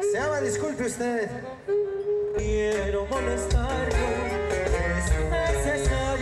Se llama Disculpe Usted. Quiero molestarlo, es necesario.